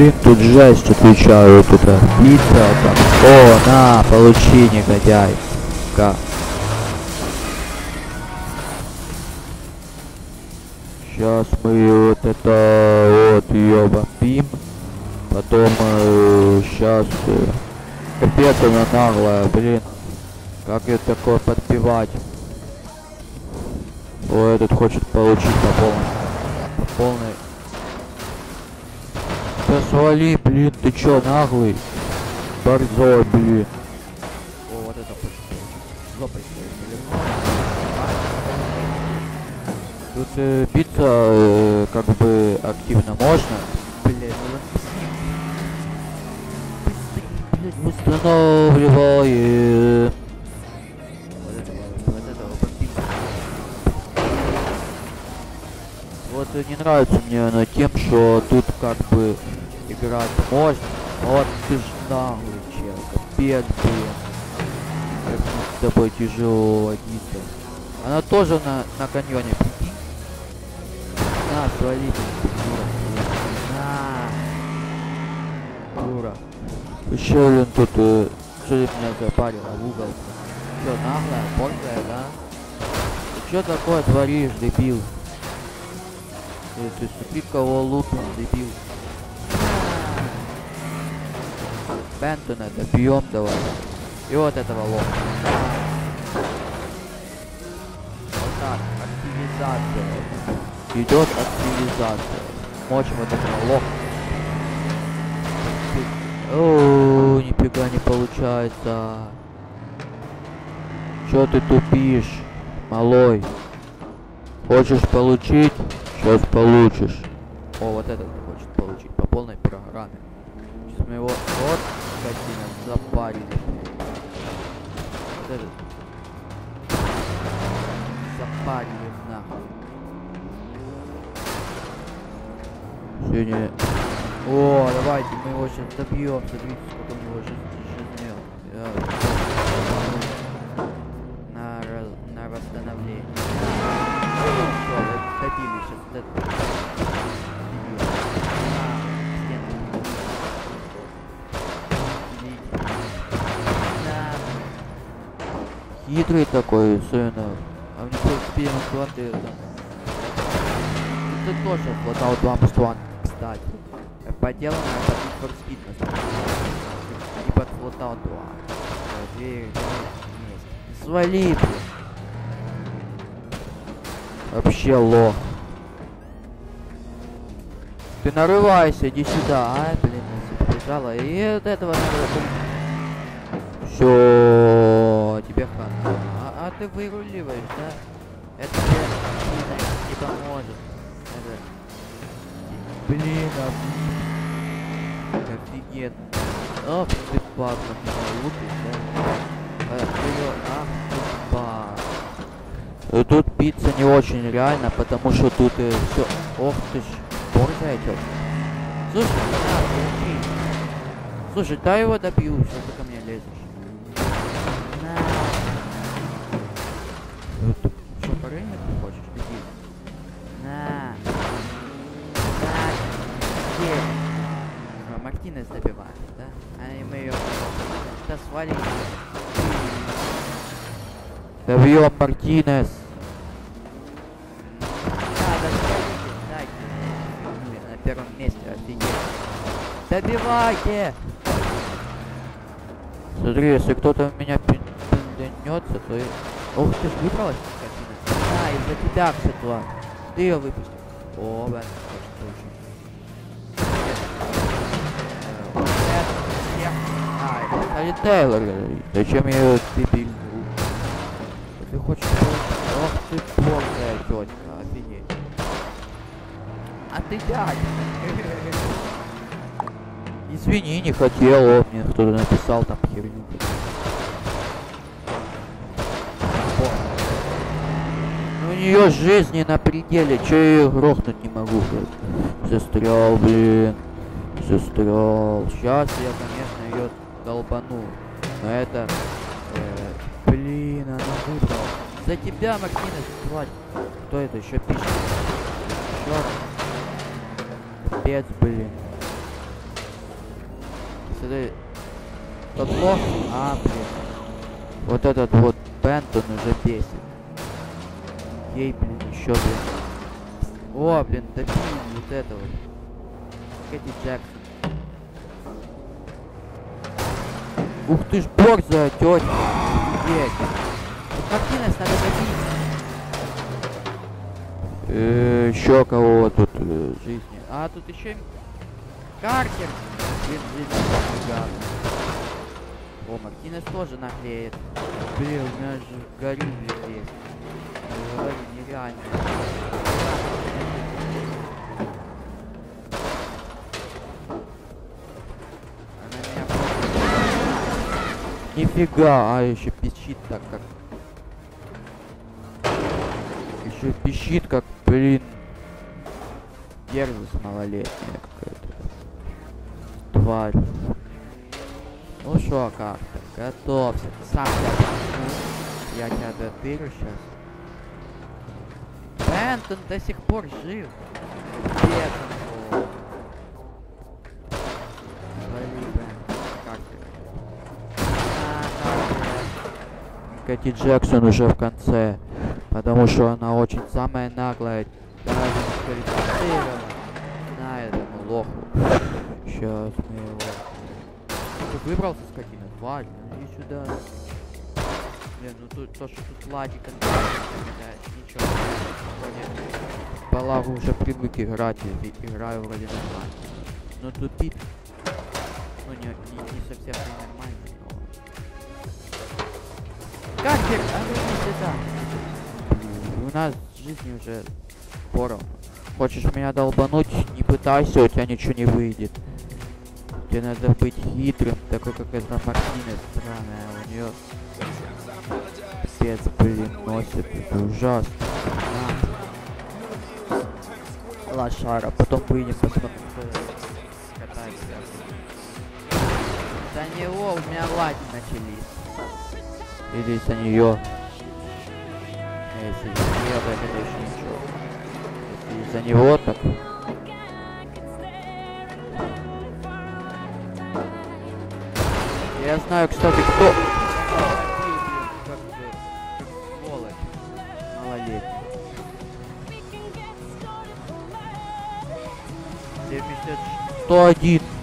Блин, тут жесть, отвечаю, вот это пицца там. О, на, получи, негодяй. Ка. Сейчас мы вот это вот ее бомбим. Потом э, сейчас э, капец она наглая, блин. Как ее такое подпевать? О, этот хочет получить по полной. По полной. Свали, блин, ты чё, наглый? Борзой, блин. О, вот это. Жопой. Тут э, биться э, как бы активно можно. Блин, ну устанавливаем. Вот э, не нравится мне она тем, что тут как бы играть можно. Вот ты ж наглый чел, капец, блин. Как с тобой тяжело водиться. Она тоже на, на каньоне, прикинь. На, свали, дура. На. Дура. Еще, блин, тут, э, ты меня запарила в угол? Че, наглая, подлая, да? Ты что такое творишь, дебил? Ты, ты смотри, кого лупим, дебил. Бентона добьем давай. И вот этого лоха. Вот так, активизация. Идет активизация. Мочим вот этого лоха. О, нифига не получается. Чё ты тупишь, малой? Хочешь получить? Сейчас получишь. О, вот этот хочет получить по полной программе. Мы его вот скотина запарили. Вот этот. Запарили нахуй. Сегодня... О, давайте мы его сейчас добьем. Смотрите, сколько у него жизни Хитрый такой, сына. А мне просто спину хватает. Ты тоже хватал два мустван, кстати. Поделано под на самом деле. И под 2. Э, Две вместе. Свали, блин. Вообще лох. Ты нарывайся, иди сюда. А, блин, я прижала. И вот этого надо... Все, тебе хана. А, а ты выруливаешь, да? Это не, не поможет. Это... Блин, а... Офигенно. Ох, ты падла, лупишь, да? Её- ах, ты. Э, Тут пицца не очень реально, потому что тут все... Ох ты ж, борзая тётка. Слушай, получи. Слушай, дай его добью, что ты ко мне лезешь. Да свали. Добьем Мартинес. Да, да. Блин, на первом месте, офигеть. Добивайте! Смотри, если кто-то в меня пин- пинденется, то... и- Ох, ты ж выбралась. Да, из-за тебя, кстати, Ты ее выпусти. О, блин, хочет А, Салли Тейлор. Зачем я ее дебильную ты хочешь? Ох ты плотная тетка, офигеть. А ты дядь. Извини, не хотел, мне кто-то написал там херню. Ну, у нее жизни на пределе, че я ее грохнуть не могу, блядь. Застрял, блин. Застрял. Сейчас я, конечно, ее долбану. Но это... э, блин, она выбрала. За тебя, Мартинес, тварь. Кто это еще пишет? Черт. Капец, блин. смотри. Тот лох. А, блин. Вот этот вот Бент, он уже бесит. Ей, блин, еще, блин. О, блин, добили вот этого. Кэти Джексон. Ух ты ж, борзая тетя. Офигеть. Мартинес надо добить. Э, еще кого тут э, жизни. А тут еще Каркер. Блин, нифига. О, Мартинес тоже наглеет. Блин, у меня же горилли есть. Ой, нереально. Она меня просто- Нифига, а еще пищит так как. Еще пищит как, блин. Дерзость малолетняя какая-то. Тварь. Ну шо, карта, готовься. Ты сам тебя. Я тебя дотырю сейчас. Бентон до сих пор жив. Бедный. Кэти Джексон уже в конце. Потому что она очень самая наглая. Даже не. На этому лоху. Сейчас мы его... Ты выбрался с какими? Валь, ну иди сюда. Не, ну тут то, что тут Владик да, ничего. Балагу уже привык играть и играю вроде нормально. Но тупит. Ну не, не, не совсем нормально, Катер, а ну У нас жизни уже поровну. Хочешь меня долбануть, не пытайся, у тебя ничего не выйдет. Тебе надо быть хитрым, такой как эта Мартинес странная, у нее пипец, блин, носит, это ужасно. На. Лошара, потом выйдем, посмотрим, кто катается. За него у меня лаги начались. Или из-за нее. Если из-за это еще ничего. Если из-за него, так... Я знаю, кстати, кто... Малолетний. 70... 101.